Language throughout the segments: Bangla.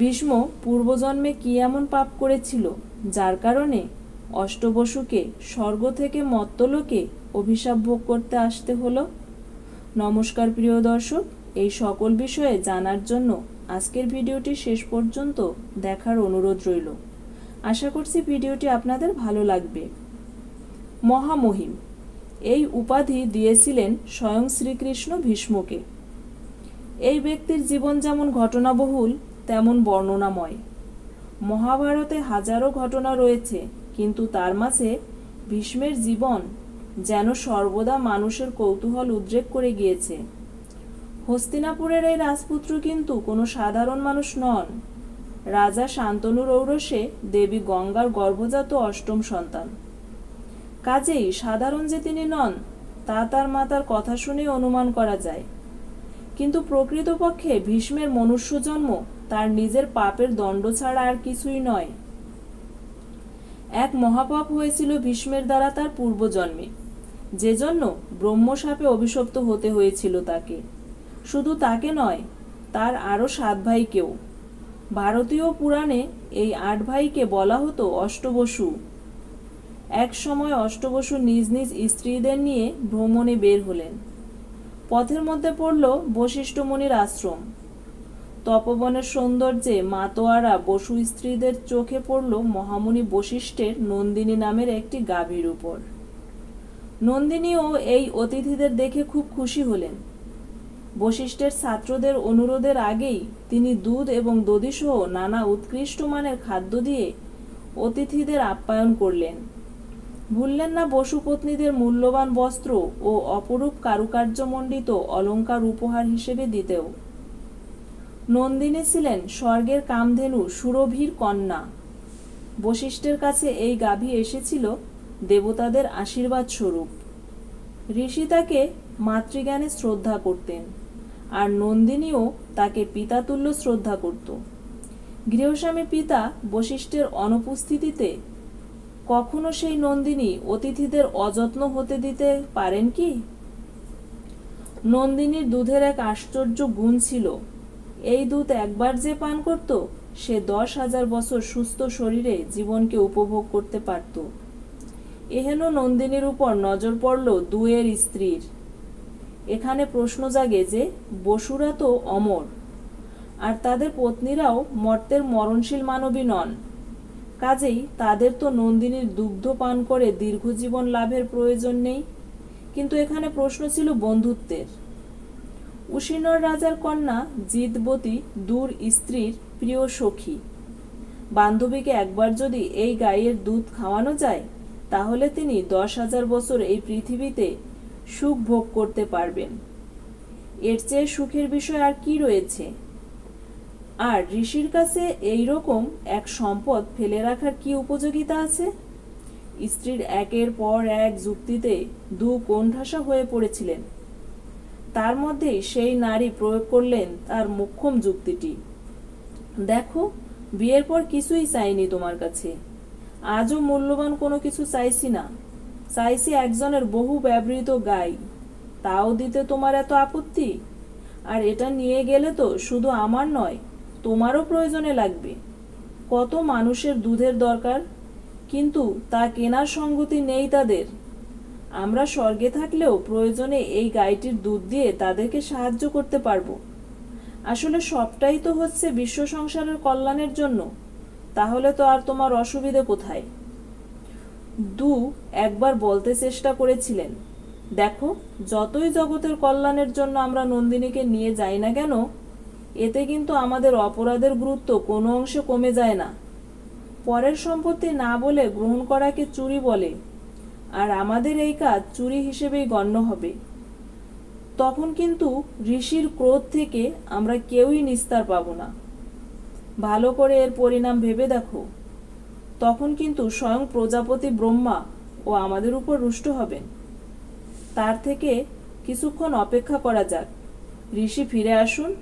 ভীষ্ম পূর্বজন্মে কি এমন পাপ করেছিল, যার কারণে অষ্টবসুকে, স্বর্গ থেকে মত্তলোকে অভিশাপ ভোগ করতে আসতে হলো? নমস্কার প্রিয় দর্শক, এই সকল বিষয়ে জানার জন্য আজকের ভিডিওটি শেষ পর্যন্ত দেখার অনুরোধ রইল। আশা করছি ভিডিওটি আপনাদের ভালো লাগবে। মহামহিম, এই উপাধি দিয়েছিলেন স্বয়ং শ্রীকৃষ্ণ ভীষ্মকে। এই ব্যক্তির জীবন যেমন ঘটনাবহুল তেমন বর্ণনাময়। মহাভারতে হাজারো ঘটনা রয়েছে, কিন্তু তার মাঝে ভীষ্মের জীবন যেন সর্বদা মানুষের কৌতূহল উদ্রেক করে গিয়েছে। হস্তিনাপুরের এই রাজপুত্র কিন্তু কোনো সাধারণ মানুষ নন। রাজা শান্তনুর ঔরসে দেবী গঙ্গার গর্ভজাত অষ্টম সন্তান। কাজেই সাধারণ যে তিনি নন, তা তার মাতার কথা শুনে অনুমান করা যায়। কিন্তু প্রকৃতপক্ষে ভীষ্মের মনুষ্য জন্ম তার নিজের পাপের দণ্ড ছাড়া আর কিছুই নয়। এক মহাপাপ হয়েছিল ভীষ্মের দ্বারা তার পূর্বজন্মে। যে জন্য ব্রহ্মসাপে অভিশপ্ত হতে হয়েছিল তাকে। শুধু তাকে নয়, তার আরও সাত ভাইকেও। ভারতীয় পুরাণে এই আট ভাইকে বলা হতো অষ্টবসু। এক সময় অষ্টবসু নিজ নিজ স্ত্রীদের নিয়ে ভ্রমণে বের হলেন। পথের মধ্যে পড়ল বশিষ্ঠ মুনির আশ্রম। তপবনের সৌন্দর্যে মাতোয়ারা বসু স্ত্রীদের চোখে পড়ল মহামুনি বশিষ্ঠের নন্দিনী নামের একটি গাভীর উপর। নন্দিনীও এই অতিথিদের দেখে খুব খুশি হলেন। বশিষ্ঠের ছাত্রদের অনুরোধের আগেই তিনি দুধ এবং দধিসহ নানা উৎকৃষ্ট মানের খাদ্য দিয়ে অতিথিদের আপ্যায়ন করলেন। ভুললেন না বসুপত্নীদের মূল্যবান বস্ত্র ও অপরূপ কারুকার্যমণ্ডিত অলঙ্কার উপহার হিসেবে দিতেও। নন্দিনী ছিলেন স্বর্গের কামধেনু সুরভির কন্যা। বশিষ্ঠের কাছে এই গাভী এসেছিল দেবতাদের আশীর্বাদ স্বরূপ। ঋষি তাকে মাতৃজ্ঞানে শ্রদ্ধা করতেন আর নন্দিনীও তাকে পিতাতুল্য শ্রদ্ধা করত। গৃহস্বামী পিতা বশিষ্ঠের অনুপস্থিতিতে কখনো সেই নন্দিনী অতিথিদের অযত্ন হতে দিতে পারেন কি? নন্দিনীর দুধের এক আশ্চর্য গুণ ছিল এই দুধ একবার যে পান করত, সে দশ হাজার বছর সুস্থ শরীরে জীবনকে উপভোগ করতে পারত। এহেন নন্দিনীর উপর নজর পড়ল দুয়ের স্ত্রীর। এখানে প্রশ্ন জাগে যে, বসুরা তো অমর, আর তাদের পত্নীরাও মর্তের মরণশীল মানবী নন। কাজেই তাদের তো নন্দিনীর দুগ্ধ পান করে দীর্ঘজীবন লাভের প্রয়োজন নেই। কিন্তু এখানে প্রশ্ন ছিল বন্ধুত্বের। উশিনর রাজার কন্যা জিতবতী দূর স্ত্রীর প্রিয় সখী। বান্ধবীকে একবার যদি এই গাইয়ের দুধ খাওয়ানো যায়, তাহলে তিনি দশ হাজার বছর এই পৃথিবীতে সুখ ভোগ করতে পারবেন। এর চেয়ে সুখের বিষয় আর কি রয়েছে? আর ঋষির কাছে এই রকম এক সম্পদ ফেলে রাখার কি উপযোগিতা আছে? স্ত্রীর একের পর এক যুক্তিতে দু কোণঠাসা হয়ে পড়েছিলেন। তার মধ্যেই সেই নারী প্রয়োগ করলেন তার মোক্ষম যুক্তিটি। দেখো, বিয়ের পর কিছুই চাইনি তোমার কাছে। আজও মূল্যবান কোনো কিছু চাইছি না। চাইছি একজনের বহু ব্যবহৃত গাই। তাও দিতে তোমার এত আপত্তি? আর এটা নিয়ে গেলে তো শুধু আমার নয়, তোমারও প্রয়োজনে লাগবে। কত মানুষের দুধের দরকার? কিন্তু তা কেনার সঙ্গতি নেই তাদের। আমরা স্বর্গে থাকলেও প্রয়োজনে এই গাইটির দুধ দিয়ে তাদেরকে সাহায্য করতে পারব। আসলে সবটাই তো হচ্ছে বিশ্ব সংসারের কল্যাণের জন্য। তাহলে তো আর তোমার অসুবিধে কোথায়? দু একবার বলতে চেষ্টা করেছিলেন, দেখো, যতই জগতের কল্যাণের জন্য আমরা নন্দিনীকে নিয়ে যাই না কেন, এতে কিন্তু আমাদের অপরাধের গুরুত্ব কোনো অংশে কমে যায় না। পরের সম্পত্তি না বলে গ্রহণ করাকে চুরি বলে আর আমাদের এই কাজ চুরি হিসেবেই গণ্য হবে। তখন কিন্তু ঋষির ক্রোধ থেকে আমরা কেউই নিস্তার পাব না। ভালো করে এর পরিণাম ভেবে দেখো। তখন কিন্তু স্বয়ং প্রজাপতি ব্রহ্মা ও আমাদের উপর রুষ্ট হবেন। তার থেকে কিছুক্ষণ অপেক্ষা করা যাক। ঋষি ফিরে আসুন।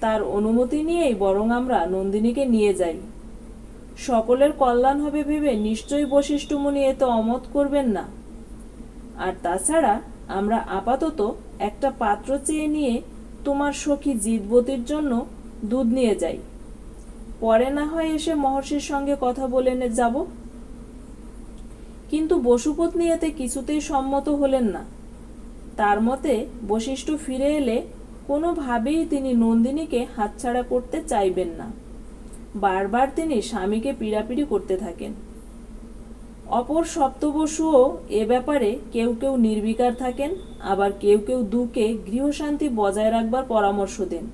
তার অনুমতি নিয়েই বরং আমরা নন্দিনীকে নিয়ে যাই। সকলের কল্যাণ হবে ভেবে নিশ্চয়ই বশিষ্ঠ মুনি এতে অমত করবেন না। আর তাছাড়া আমরা আপাতত একটা পাত্র চেয়ে নিয়ে তোমার সখী জিতবতির জন্য দুধ নিয়ে যাই। পরে না হয় এসে মহর্ষির সঙ্গে কথা বলে যাব। কিন্তু বসুপত্নী এতে কিছুতেই সম্মত হলেন না। তার মতে বশিষ্ঠ ফিরে এলে কোনোভাবেই তিনি নন্দিনীকে হাতছাড়া করতে চাইবেন না। বারবার তিনি স্বামীকে পীড়াপিড়ি করতে থাকেন। অপর সপ্তবসুও এ ব্যাপারে কেউ কেউ নির্বিকার থাকেন, আবার কেউ কেউ দুকে গৃহশান্তি বজায় রাখবার পরামর্শ দেন।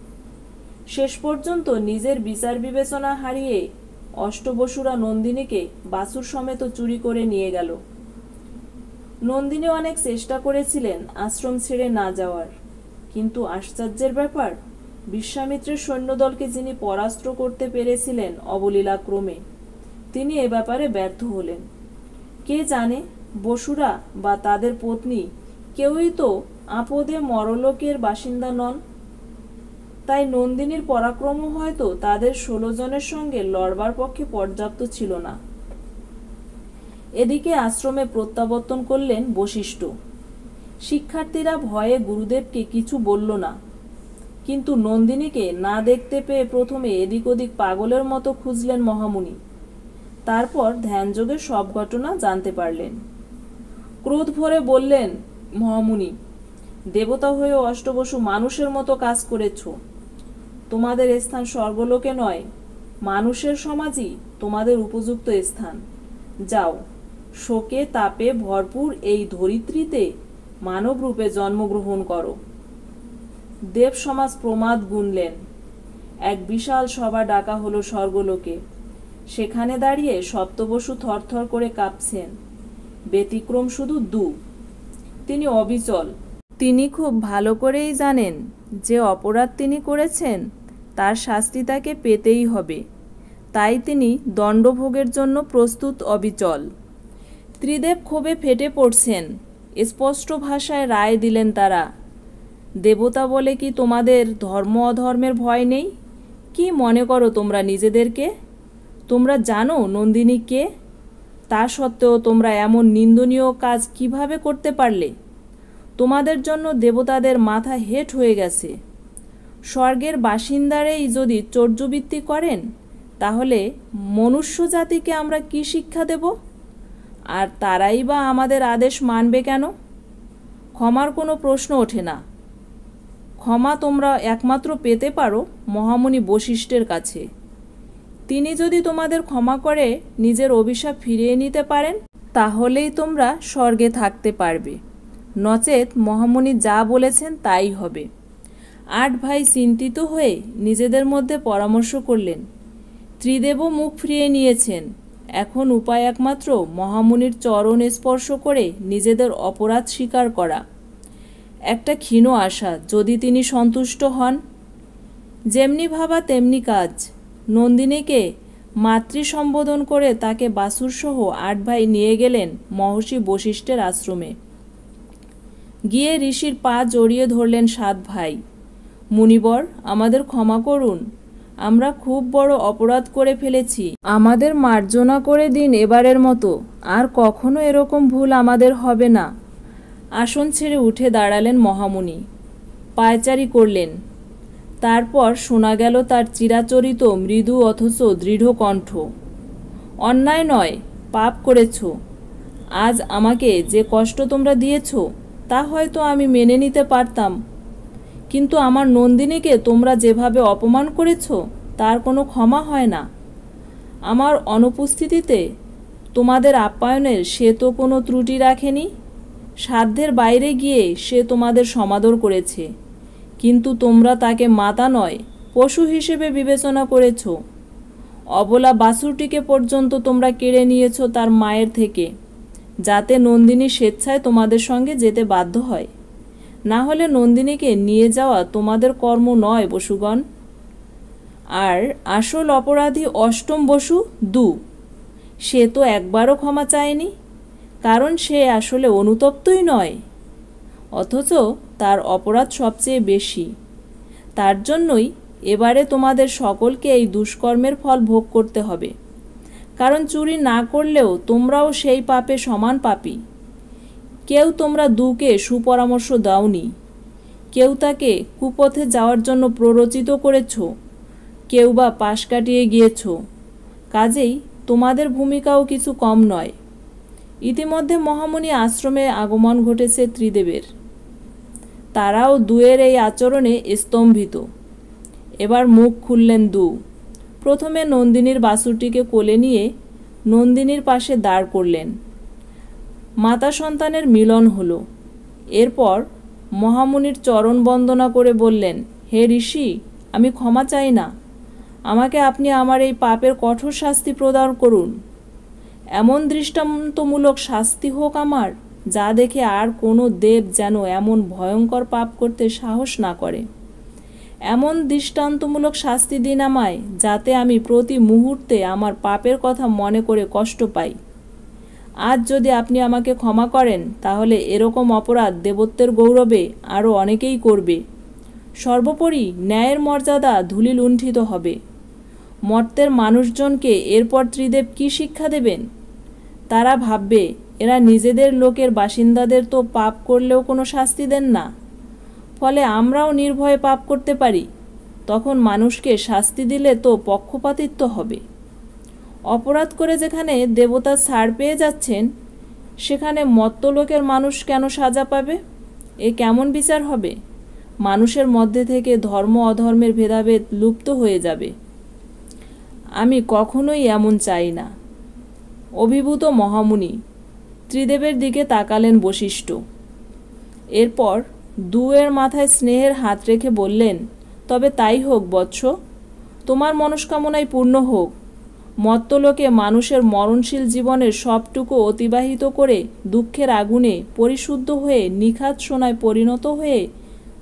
শেষ পর্যন্ত নিজের বিচার বিবেচনা হারিয়ে অষ্টবসুরা নন্দিনীকে বাসুর সমেত চুরি করে নিয়ে গেল। নন্দিনী অনেক চেষ্টা করেছিলেন আশ্রম ছেড়ে না যাওয়ার, কিন্তু আশ্চর্যের ব্যাপার বিশ্বামিত্রের সৈন্যদলকে যিনি পরাস্ত্র করতে পেরেছিলেন অবলীলাক্রমে, তিনি এ ব্যাপারে ব্যর্থ হলেন। কে জানে, বসুরা বা তাদের পত্নী কেউই তো আপদে মরলোকের বাসিন্দা নন। তাই নন্দিনীর পরাক্রম হয়তো তাদের ষোলো জনের সঙ্গে লড়বার পক্ষে পর্যাপ্ত ছিল না। এদিকে আশ্রমে প্রত্যাবর্তন করলেন বশিষ্ঠ। শিক্ষার্থীরা ভয়ে গুরুদেবকে কিছু বলল না। কিন্তু নন্দিনীকে না দেখতে পেয়ে প্রথমে এদিক ওদিক পাগলের মতো খুঁজলেন মহামুনি। তারপর ধ্যানযোগে সব ঘটনা জানতে পারলেন। ক্রোধ ভরে বললেন, মহামুনি, দেবতা হয়েও অষ্টবসু মানুষের মতো কাজ করেছ। তোমাদের স্থান স্বর্গলোকে নয়, মানুষের সমাজই তোমাদের উপযুক্ত স্থান। যাও, শোকে তাপে ভরপুর এই ধরিত্রীতে মানব রূপে জন্মগ্রহণ করো। দেব সমাজ প্রমাদ গুনলেন। এক বিশাল সভা ডাকা হলো স্বর্গলোকে। সেখানে দাঁড়িয়ে সপ্তবসু থরথর করে কাঁপছেন। ব্যতিক্রম শুধু দু। তিনি অবিচল। তিনি খুব ভালো করেই জানেন, যে অপরাধ তিনি করেছেন, তার শাস্তি তাকে পেতেই হবে। তাই তিনি দণ্ডভোগের জন্য প্রস্তুত অবিচল। ত্রিদেব ক্ষোভে ফেটে পড়ছেন। স্পষ্ট ভাষায় রায় দিলেন তারা দেবতা বলে কি তোমাদের ধর্ম অধর্মের ভয় নেই? কি মনে করো তোমরা নিজেদেরকে? তোমরা জানো নন্দিনী কে? তা সত্ত্বেও তোমরা এমন নিন্দনীয় কাজ কীভাবে করতে পারলে? তোমাদের জন্য দেবতাদের মাথা হেট হয়ে গেছে। স্বর্গের বাসিন্দারেই যদি চর্যবৃত্তি করেন, তাহলে মনুষ্য জাতিকে আমরা কি শিক্ষা দেব? আর তারাই বা আমাদের আদেশ মানবে কেন? ক্ষমার কোনো প্রশ্ন ওঠে না। ক্ষমা তোমরা একমাত্র পেতে পারো মহামুনি বশিষ্ঠের কাছে। তিনি যদি তোমাদের ক্ষমা করে নিজের অভিশাপ ফিরিয়ে নিতে পারেন, তাহলেই তোমরা স্বর্গে থাকতে পারবে। নচেত মহামুনি যা বলেছেন তাই হবে। আট ভাই চিন্তিত হয়ে নিজেদের মধ্যে পরামর্শ করলেন, ত্রিদেবও মুখ ফিরিয়ে নিয়েছেন। এখন উপায় একমাত্র মহামুনির চরণ স্পর্শ করে নিজেদের অপরাধ স্বীকার করা। একটা ক্ষীণ আশা, যদি তিনি সন্তুষ্ট হন। যেমনি ভাবা তেমনি কাজ। নন্দিনীকে মাতৃ সম্বোধন করে তাকে বাসুরসহ আট ভাই নিয়ে গেলেন মহর্ষি বশিষ্ঠের আশ্রমে। গিয়ে ঋষির পা জড়িয়ে ধরলেন সাত ভাই। মুনিবর, আমাদের ক্ষমা করুন। আমরা খুব বড় অপরাধ করে ফেলেছি। আমাদের মার্জনা করে দিন এবারের মতো। আর কখনো এরকম ভুল আমাদের হবে না। আসন ছেড়ে উঠে দাঁড়ালেন মহামুনি। পায়চারি করলেন। তারপর শোনা গেল তার চিরাচরিত মৃদু অথচ দৃঢ় কণ্ঠ। অন্যায় নয়, পাপ করেছ। আজ আমাকে যে কষ্ট তোমরা দিয়েছ, তা হয়তো আমি মেনে নিতে পারতাম। কিন্তু আমার নন্দিনীকে তোমরা যেভাবে অপমান করেছ, তার কোনো ক্ষমা হয় না। আমার অনুপস্থিতিতে তোমাদের আপ্যায়নের সে তো কোনো ত্রুটি রাখেনি? সাধ্যের বাইরে গিয়ে সে তোমাদের সমাদর করেছে। কিন্তু তোমরা তাকে মাতা নয়, পশু হিসেবে বিবেচনা করেছ। অবলা বাসুরটিকে পর্যন্ত তোমরা কেড়ে নিয়েছ তার মায়ের থেকে, যাতে নন্দিনী স্বেচ্ছায় তোমাদের সঙ্গে যেতে বাধ্য হয়। না হলে নন্দিনীকে নিয়ে যাওয়া তোমাদের কর্ম নয়, বসুগণ। আর আসল অপরাধী অষ্টম বসু দু, সে তো একবারও ক্ষমা চায়নি। কারণ সে আসলে অনুতপ্তই নয়, অথচ তার অপরাধ সবচেয়ে বেশি। তার জন্যই এবারে তোমাদের সকলকে এই দুষ্কর্মের ফল ভোগ করতে হবে। কারণ চুরি না করলেও তোমরাও সেই পাপে সমান পাপী। কেউ তোমরা দুকে সুপরামর্শ দাওনি। কেউ তাকে কুপথে যাওয়ার জন্য প্ররোচিত করেছ। কেউ বা পাশ কাটিয়ে গিয়েছ। কাজেই তোমাদের ভূমিকাও কিছু কম নয়। ইতিমধ্যে মহামুনি আশ্রমে আগমন ঘটেছে ত্রিদেবের। তারাও দুয়ের এই আচরণে স্তম্ভিত। এবার মুখ খুললেন দু। প্রথমে নন্দিনীর বাসুটিকে কোলে নিয়ে নন্দিনীর পাশে দাঁড় করলেন। মাতা সন্তানের মিলন হলো। এরপর মহামুনির চরণ বন্দনা করে বললেন, হে ঋষি, আমি ক্ষমা চাই না। আমাকে আপনি আমার এই পাপের কঠোর শাস্তি প্রদান করুন। এমন দৃষ্টান্তমূলক শাস্তি হোক আমার, যা দেখে আর কোনো দেব যেন এমন ভয়ঙ্কর পাপ করতে সাহস না করে। এমন দৃষ্টান্তমূলক শাস্তি দিন আমায়, যাতে আমি প্রতি মুহূর্তে আমার পাপের কথা মনে করে কষ্ট পাই। আজ যদি আপনি আমাকে ক্ষমা করেন, তাহলে এরকম অপরাধ দেবত্বের গৌরবে আরও অনেকেই করবে। সর্বোপরি ন্যায়ের মর্যাদা ধুলি লুণ্ঠিত হবে। মর্তের মানুষজনকে এরপর ত্রিদেব কি শিক্ষা দেবেন? তারা ভাববে, এরা নিজেদের লোকের বাসিন্দাদের তো পাপ করলেও কোনো শাস্তি দেন না। ফলে আমরাও নির্ভয়ে পাপ করতে পারি। তখন মানুষকে শাস্তি দিলে তো পক্ষপাতিত্ব হবে। অপরাধ করে যেখানে দেবতা ছাড় পেয়ে যাচ্ছেন, সেখানে মত্ত লোকের মানুষ কেন সাজা পাবে? এ কেমন বিচার হবে? মানুষের মধ্যে থেকে ধর্ম অধর্মের ভেদাভেদ লুপ্ত হয়ে যাবে। আমি কখনোই এমন চাই না। অভিভূত মহামুনি, ত্রিদেবের দিকে তাকালেন বশিষ্ঠ। এরপর দুয়ের মাথায় স্নেহের হাত রেখে বললেন, তবে তাই হোক বৎস, তোমার মনস্কামনাই পূর্ণ হোক। মত্তলোকে মানুষের মরণশীল জীবনের সবটুকু অতিবাহিত করে দুঃখের আগুনে পরিশুদ্ধ হয়ে নিখাত সোনায় পরিণত হয়ে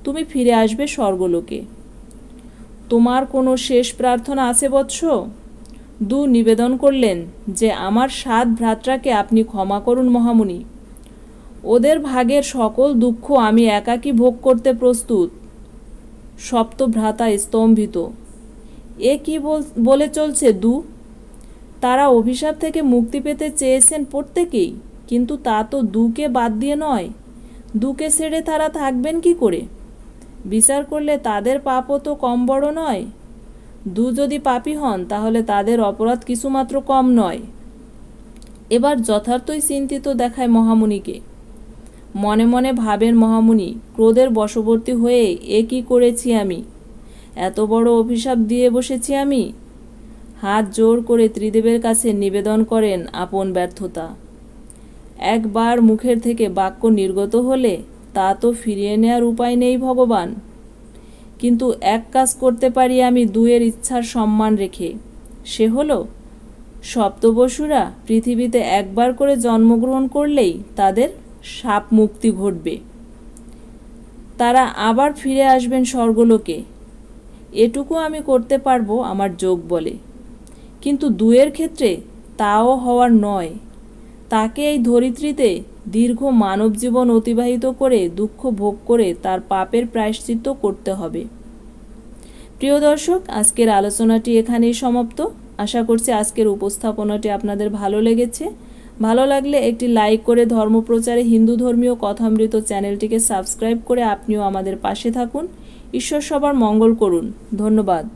তুমি ফিরে আসবে স্বর্গলোকে। তোমার কোনো শেষ প্রার্থনা আছে বৎস? দু নিবেদন করলেন যে আমার সাত ভ্রাত্রাকে আপনি ক্ষমা করুন মহামুনি। ওদের ভাগের সকল দুঃখ আমি একাকী ভোগ করতে প্রস্তুত। সপ্ত ভ্রাতা স্তম্ভিত। এ কি বলে চলছে দু? তারা অভিশাপ থেকে মুক্তি পেতে চেয়েছেন প্রত্যেকেই, কিন্তু তা তো দুকে বাদ দিয়ে নয়। দুকে ছেড়ে তারা থাকবেন কি করে? বিচার করলে তাদের পাপও তো কম বড় নয়। দু যদি পাপি হন, তাহলে তাদের অপরাধ কিছুমাত্র কম নয়। এবার যথার্থই চিন্তিত দেখায় মহামুনিকে। মনে মনে ভাবেন মহামুনি, ক্রোধের বশবর্তী হয়ে এ কি করেছি আমি? এত বড় অভিশাপ দিয়ে বসেছি আমি? হাত জোর করে ত্রিদেবের কাছে নিবেদন করেন আপন ব্যর্থতা। একবার মুখের থেকে বাক্য নির্গত হলে তা তো ফিরিয়ে নেওয়ার উপায় নেই ভগবান। কিন্তু এক কাজ করতে পারি আমি দুয়ের ইচ্ছার সম্মান রেখে। সে হলো, সপ্তবসুরা পৃথিবীতে একবার করে জন্মগ্রহণ করলেই তাদের সাপ মুক্তি ঘটবে। তারা আবার ফিরে আসবেন স্বর্গলোকে। এটুকু আমি করতে পারব আমার যোগ বলে। কিন্তু দুয়ের ক্ষেত্রে তাও হওয়ার নয়। তাকে এই ধরিত্রীতে দীর্ঘ মানব জীবন অতিবাহিত করে দুঃখ ভোগ করে তার পাপের প্রায়শ্চিত্ত করতে হবে। প্রিয় দর্শক, আজকের আলোচনাটি এখানেই সমাপ্ত। আশা করছি আজকের উপস্থাপনাটি আপনাদের ভালো লেগেছে। ভালো লাগলে একটি লাইক করে ধর্মপ্রচারে হিন্দু ধর্মীয় কথামৃত চ্যানেলটিকে সাবস্ক্রাইব করে আপনিও আমাদের পাশে থাকুন। ঈশ্বর সবার মঙ্গল করুন। ধন্যবাদ।